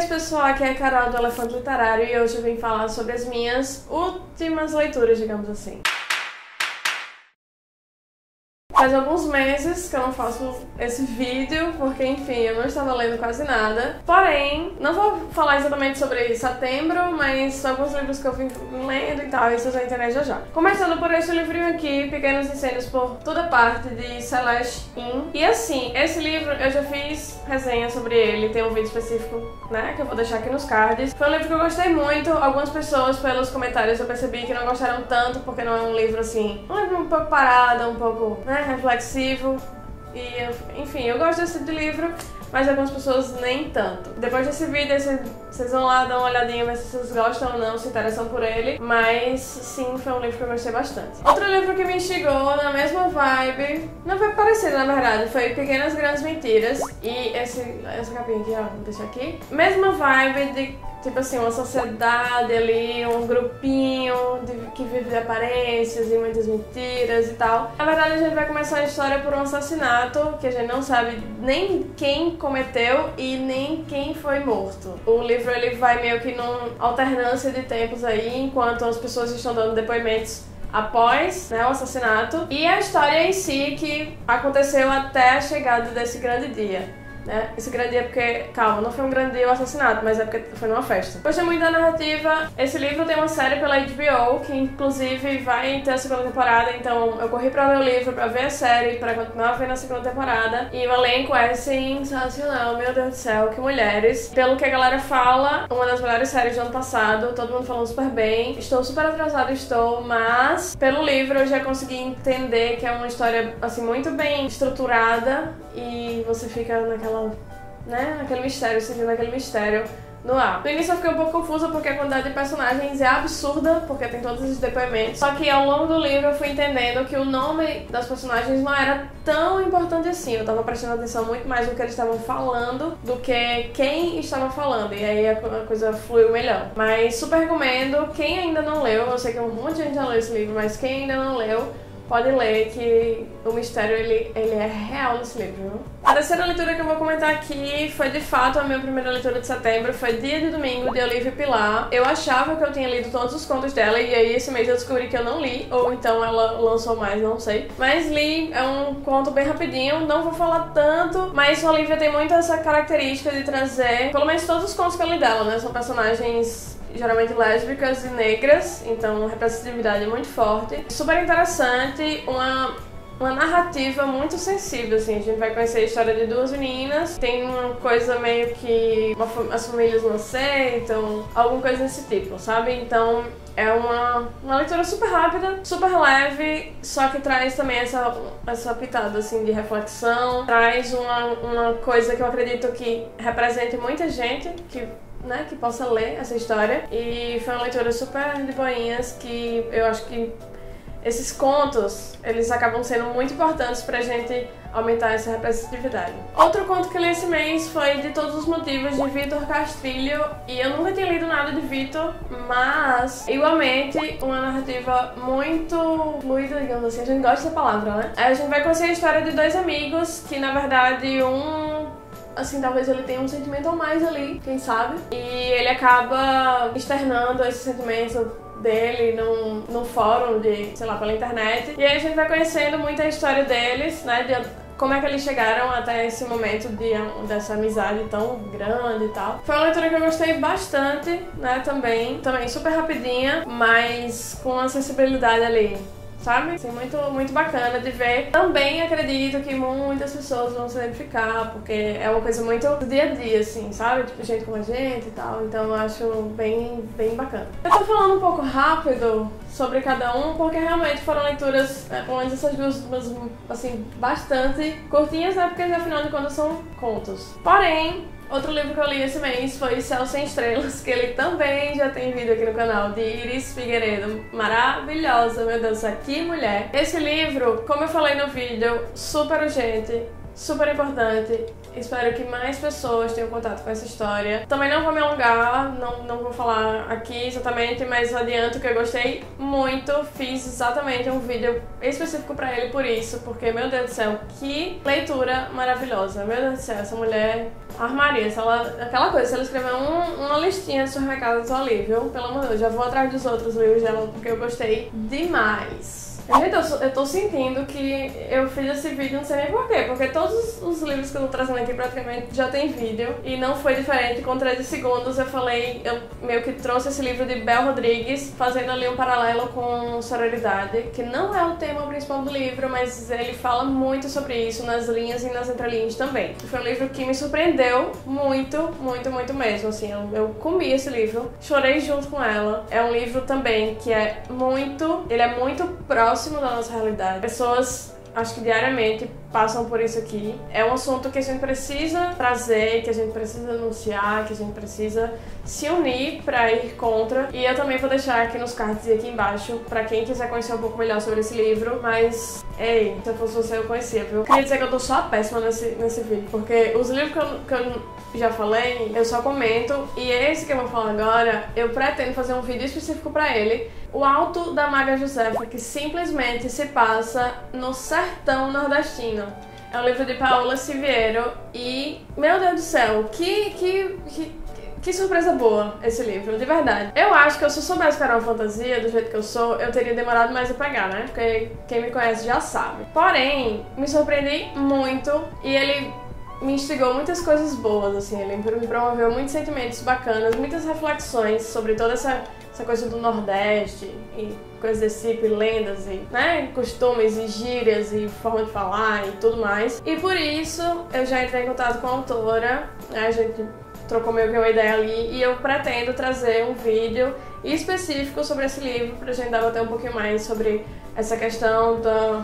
esse pessoal, aqui é a Carol do Elefante Literário e hoje eu vim falar sobre as minhas últimas leituras, digamos assim. Faz alguns meses que eu não faço esse vídeo, porque enfim, eu não estava lendo quase nada. Porém, não vou falar exatamente sobre setembro, mas alguns livros que eu vim lendo e tal, isso vão entender já já. Começando por esse livrinho aqui, Pequenos Incêndios por Toda Parte, de Celeste In. E assim, esse livro eu já fiz resenha sobre ele, tem um vídeo específico, né, que eu vou deixar aqui nos cards. Foi um livro que eu gostei muito, algumas pessoas pelos comentários eu percebi que não gostaram tanto, porque não é um livro assim, um livro um pouco parado, um pouco, né, reflexivo. E, enfim, eu gosto desse de livro, mas algumas pessoas nem tanto. Depois desse vídeo, vocês vão lá dar uma olhadinha, ver se vocês gostam ou não, se interessam por ele. Mas, sim, foi um livro que eu gostei bastante. Outro livro que me instigou na mesma vibe, não foi parecido, na verdade, foi Pequenas Grandes Mentiras. E esse, essa capinha aqui, ó, vou deixar aqui. Mesma vibe de tipo assim, uma sociedade ali, um grupinho de, que vive de aparências e muitas mentiras e tal. Na verdade, a gente vai começar a história por um assassinato que a gente não sabe nem quem cometeu e nem quem foi morto. O livro ele vai meio que numa alternância de tempos aí, enquanto as pessoas estão dando depoimentos após né, o assassinato e a história em si que aconteceu até a chegada desse grande dia. Né? Esse grande dia porque, calma, não foi um grande assassinato, mas é porque foi numa festa. Gostei muito da narrativa. Esse livro tem uma série pela HBO, que inclusive vai ter a segunda temporada, então eu corri pra ler o livro, pra ver a série, pra continuar vendo a segunda temporada. E o elenco é sensacional, meu Deus do céu, que mulheres. Pelo que a galera fala, uma das melhores séries do ano passado, todo mundo falando super bem. Estou super atrasada, estou, mas pelo livro eu já consegui entender que é uma história, assim, muito bem estruturada e você fica naquela, né, naquele mistério, sentindo aquele mistério no ar. No início eu fiquei um pouco confusa porque a quantidade de personagens é absurda, porque tem todos os depoimentos. Só que ao longo do livro eu fui entendendo que o nome das personagens não era tão importante assim. Eu tava prestando atenção muito mais no que eles estavam falando do que quem estava falando. E aí a coisa fluiu melhor. Mas super recomendo. Quem ainda não leu, eu sei que um monte de gente já leu esse livro, mas quem ainda não leu, pode ler que o mistério ele, ele é real nesse livro. Viu? A terceira leitura que eu vou comentar aqui foi de fato a minha primeira leitura de setembro, foi Dia de Domingo de Olivia Pilar. Eu achava que eu tinha lido todos os contos dela e aí esse mês eu descobri que eu não li, ou então ela lançou mais, não sei. Mas li, é um conto bem rapidinho, não vou falar tanto, mas Olivia tem muito essa característica de trazer, pelo menos todos os contos que eu li dela, né? São personagens geralmente lésbicas e negras, então representatividade é muito forte. Super interessante, uma uma narrativa muito sensível, assim. A gente vai conhecer a história de duas meninas, tem uma coisa meio que as famílias não aceitam, alguma coisa desse tipo, sabe? Então é uma, uma leitura super rápida, super leve, só que traz também essa, essa pitada assim de reflexão, traz uma, uma coisa que eu acredito que represente muita gente que né, que possa ler essa história. E foi uma leitura super de boinhas que eu acho que esses contos, eles acabam sendo muito importantes pra gente aumentar essa representatividade. Outro conto que li esse mês foi De Todos os Motivos, de Vitor Castrilho, e eu nunca tinha lido nada de Vitor, mas igualmente uma narrativa muito fluida, digamos assim, a gente gosta dessa palavra, né? A gente vai conhecer a história de dois amigos que, na verdade, um assim, talvez ele tenha um sentimento a mais ali, quem sabe? E ele acaba externando esse sentimento dele num, num fórum de, sei lá, pela internet. E aí a gente vai conhecendo muita história deles, né? De, como é que eles chegaram até esse momento de, dessa amizade tão grande e tal. Foi uma leitura que eu gostei bastante, né, também. Também super rapidinha, mas com uma sensibilidade ali sabe? Assim, muito, muito bacana de ver. Também acredito que muitas pessoas vão se identificar, porque é uma coisa muito do dia a dia, assim, sabe? Tipo, gente como a gente e tal. Então eu acho bem, bem bacana. Eu tô falando um pouco rápido sobre cada um, porque realmente foram leituras, né, pelo menos essas duas, assim, bastante curtinhas, né? Porque afinal de contas são contos. Porém, Outro livro que eu li esse mês foi Céu Sem Estrelas, que ele também já tem vídeo aqui no canal, de Iris Figueiredo. Maravilhosa, meu Deus, que mulher. Esse livro, como eu falei no vídeo, super urgente, super importante Espero que mais pessoas tenham contato com essa história. Também não vou me alongar, não, não vou falar aqui exatamente, mas adianto que eu gostei muito. Fiz exatamente um vídeo específico para ele por isso, porque, meu Deus do céu, que leitura maravilhosa. Meu Deus do céu, essa mulher armaria. Se ela, aquela coisa, se ela escrever um, uma listinha supermercados, eu tô ali, viu? Pelo amor de Deus, já vou atrás dos outros livros dela, porque eu gostei demais. Gente, eu, eu tô sentindo que eu fiz esse vídeo, não sei nem porquê, porque todos os livros que eu tô trazendo aqui praticamente já tem vídeo e não foi diferente. Com 13 segundos eu falei, eu meio que trouxe esse livro de Bel Rodrigues, fazendo ali um paralelo com sororidade, que não é o tema principal do livro, mas ele fala muito sobre isso nas linhas e nas entrelinhas também. Foi um livro que me surpreendeu muito, muito, muito mesmo. Assim, eu, eu comi esse livro, chorei junto com ela. É um livro também que é muito, ele é muito próximo próximo da nossa realidade. Pessoas acho que diariamente passam por isso aqui. É um assunto que a gente precisa trazer, que a gente precisa anunciar, que a gente precisa se unir para ir contra. E eu também vou deixar aqui nos cards e aqui embaixo para quem quiser conhecer um pouco melhor sobre esse livro. Mas, ei, se eu fosse você, eu conhecia, viu? Queria dizer que eu tô só péssima nesse, nesse vídeo, porque os livros que eu, que eu já falei, eu só comento. E esse que eu vou falar agora, eu pretendo fazer um vídeo específico para ele. O Alto da Maga Josefa, que simplesmente se passa no sertão nordestino. É um livro de Paola Siviero e, meu Deus do céu, que, que, que, que surpresa boa esse livro, de verdade. Eu acho que eu, se eu soubesse que era uma fantasia, do jeito que eu sou, eu teria demorado mais a pegar, né? Porque quem me conhece já sabe. Porém, me surpreendi muito e ele me instigou muitas coisas boas, assim. Ele me promoveu muitos sentimentos bacanas, muitas reflexões sobre toda essa essa coisa do Nordeste e coisas desse tipo, e lendas e né, costumes e gírias e forma de falar e tudo mais. E por isso eu já entrei em contato com a autora, né, a gente trocou meio que uma ideia ali e eu pretendo trazer um vídeo específico sobre esse livro pra gente debater um pouquinho mais sobre essa questão da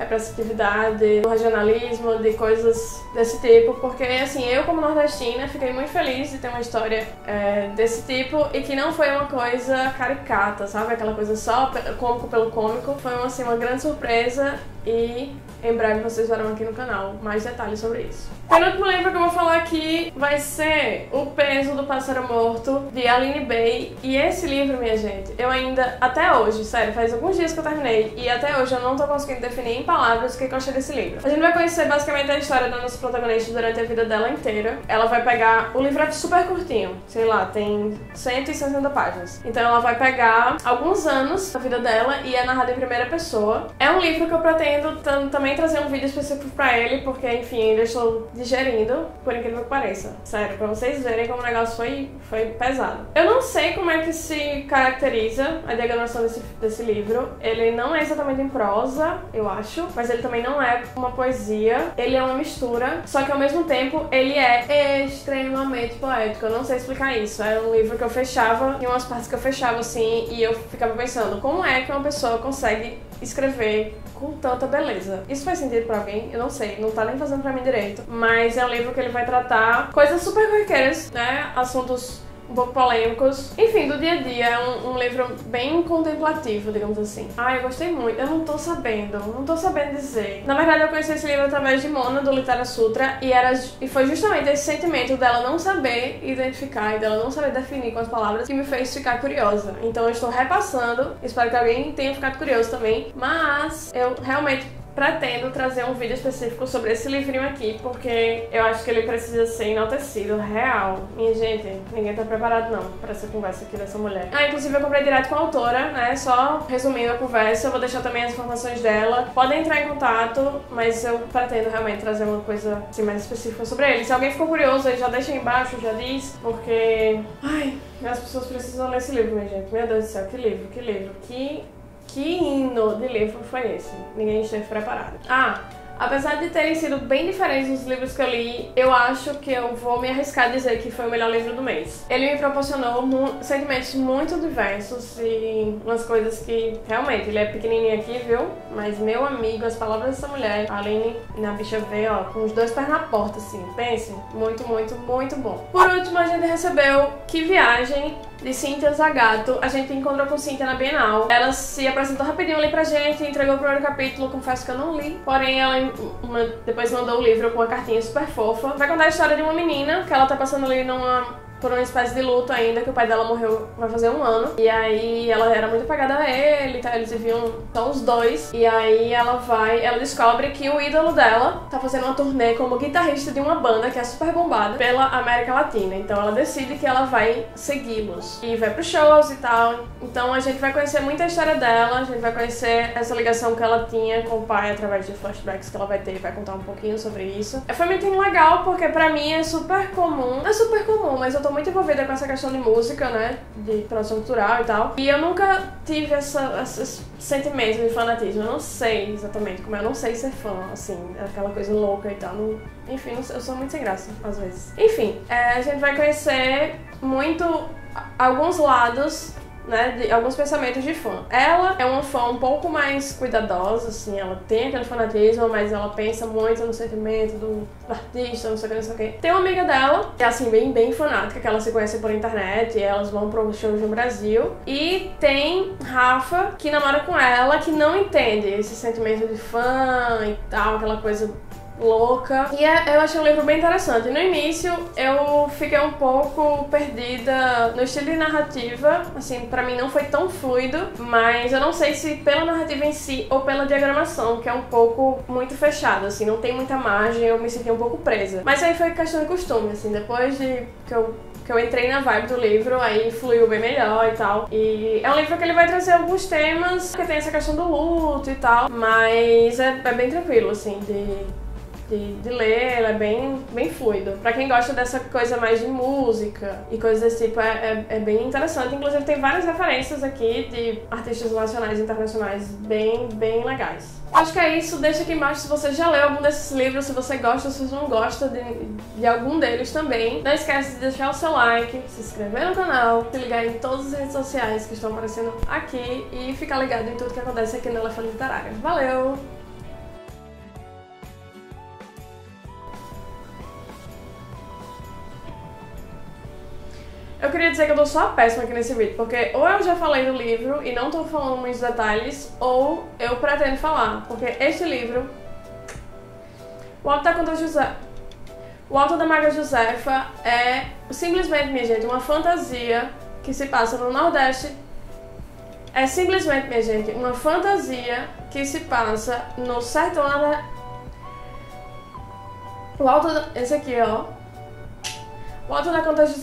representatividade, do regionalismo, de coisas desse tipo, porque assim, eu como nordestina fiquei muito feliz de ter uma história é, desse tipo e que não foi uma coisa caricata, sabe? Aquela coisa só cômico pelo cômico. Foi assim, uma grande surpresa e em breve vocês verão aqui no canal mais detalhes sobre isso. O penúltimo livro que eu vou falar aqui vai ser O Peso do Pássaro Morto, de Aline Bay. E esse livro, minha gente, eu ainda, até hoje, sério, faz alguns dias que eu terminei e até hoje eu não tô conseguindo definir em palavras o que eu achei desse livro. A gente vai conhecer basicamente a história da nossa protagonista durante a vida dela inteira. Ela vai pegar, o livro é super curtinho, sei lá, tem 160 páginas. Então ela vai pegar alguns anos da vida dela e é narrado em primeira pessoa. É um livro que eu pretendo também trazer um vídeo específico pra ele, porque, enfim, ainda estou digerindo, por incrível que pareça. Sério, pra vocês verem como o negócio foi, foi pesado. Eu não sei como é que se caracteriza a diagramação desse, desse livro. Ele não é exatamente em prosa, eu acho, mas ele também não é uma poesia. Ele é uma mistura, só que ao mesmo tempo ele é extremamente poético. Eu não sei explicar isso. É um livro que eu fechava, em umas partes que eu fechava assim, e eu ficava pensando, como é que uma pessoa consegue escrever com tanta beleza. Isso faz sentido pra alguém? Eu não sei, não tá nem fazendo pra mim direito. Mas é um livro que ele vai tratar coisas super corriqueiras, né? Assuntos um pouco polêmicos. Enfim, do dia a dia, é um, um, livro bem contemplativo, digamos assim. Ah, eu gostei muito. Eu não tô sabendo, não tô sabendo dizer. Na verdade, eu conheci esse livro através de Mona, do Litera Sutra, e, era, e foi justamente esse sentimento dela não saber identificar e dela não saber definir com as palavras que me fez ficar curiosa. Então eu estou repassando, espero que alguém tenha ficado curioso também, mas eu realmente pretendo trazer um vídeo específico sobre esse livrinho aqui, porque eu acho que ele precisa ser enaltecido, real. Minha gente, ninguém tá preparado não pra essa conversa aqui dessa mulher. Ah, inclusive eu comprei direto com a autora, né? Só resumindo a conversa, eu vou deixar também as informações dela. Podem entrar em contato, mas eu pretendo realmente trazer uma coisa assim, mais específica sobre ele. Se alguém ficou curioso, aí já deixa aí embaixo, já diz, porque... Ai, as pessoas precisam ler esse livro, minha gente. Meu Deus do céu, que livro, que livro, que que hino de livro foi esse? Ninguém esteve preparado. Ah, Apesar de terem sido bem diferentes dos livros que eu li, eu acho que eu vou me arriscar a dizer que foi o melhor livro do mês. Ele me proporcionou mu sentimentos muito diversos e umas coisas que realmente ele é pequenininho aqui, viu? Mas meu amigo, as palavras dessa mulher, a Aline na bicha veio, ó, com os dois pés na porta, assim. Pense, muito, muito, muito bom. Por último, a gente recebeu Que Viagem de Cynthia Zagato. A gente encontrou com Cynthia na Bienal. Ela se apresentou rapidinho ali pra gente, entregou o primeiro capítulo, confesso que eu não li. Porém, ela uma, depois mandou o livro com uma cartinha super fofa. Vai contar a história de uma menina que ela tá passando ali numa por uma espécie de luto ainda, que o pai dela morreu vai fazer um ano. E aí ela era muito apegada a ele, tá? eles viviam só os dois. E aí ela vai, ela descobre que o ídolo dela tá fazendo uma turnê como guitarrista de uma banda que é super bombada pela América Latina. Então ela decide que ela vai segui-los. E vai pros shows e tal. Então a gente vai conhecer muita história dela, a gente vai conhecer essa ligação que ela tinha com o pai através de flashbacks que ela vai ter e vai contar um pouquinho sobre isso. Foi muito legal porque pra mim é super comum. Não é super comum, mas eu tô muito envolvida com essa questão de música, né? De produção cultural e tal. E eu nunca tive essa, esse sentimento de fanatismo. Eu não sei exatamente como é. Eu não sei ser fã, assim, aquela coisa louca e tal. Não, enfim, eu sou muito sem graça, às vezes. Enfim, é, a gente vai conhecer muito alguns lados né, de alguns pensamentos de fã. Ela é uma fã um pouco mais cuidadosa, assim, ela tem aquele fanatismo, mas ela pensa muito no sentimento do, artista, não sei o que, não sei o que. Tem uma amiga dela, que é assim, bem, bem fanática, que ela se conhece por internet, e elas vão para shows no Brasil. E tem Rafa, que namora com ela, que não entende esse sentimento de fã e tal, aquela coisa louca. E é, eu achei o livro bem interessante. No início eu fiquei um pouco perdida no estilo de narrativa, assim, para mim não foi tão fluido, mas eu não sei se pela narrativa em si ou pela diagramação, que é um pouco muito fechada, assim, não tem muita margem, eu me senti um pouco presa. Mas aí foi questão de costume, assim, depois de que eu que eu entrei na vibe do livro, aí fluiu bem melhor e tal. E é um livro que ele vai trazer alguns temas, que tem essa questão do luto e tal, mas é, é bem tranquilo, assim, de de, de ler, é bem, bem fluido. Pra quem gosta dessa coisa mais de música e coisas desse tipo, é, é, é, bem interessante. Inclusive tem várias referências aqui de artistas nacionais e internacionais bem, bem legais. Acho que é isso. Deixa aqui embaixo se você já leu algum desses livros, se você gosta ou se você não gosta de, de algum deles também. Não esquece de deixar o seu like, se inscrever no canal, se ligar em todas as redes sociais que estão aparecendo aqui e ficar ligado em tudo que acontece aqui no Elefante Literária. Valeu! Eu queria dizer que eu tô só péssima aqui nesse vídeo, porque ou eu já falei do livro e não tô falando muitos detalhes, ou eu pretendo falar, porque este livro, O Alto da Conta José, O Alto da Maga Josefa é simplesmente, minha gente, uma fantasia que se passa no Nordeste. É simplesmente, minha gente, uma fantasia que se passa no sertão da... O Alto da... Esse aqui, ó. O Alto da Conta José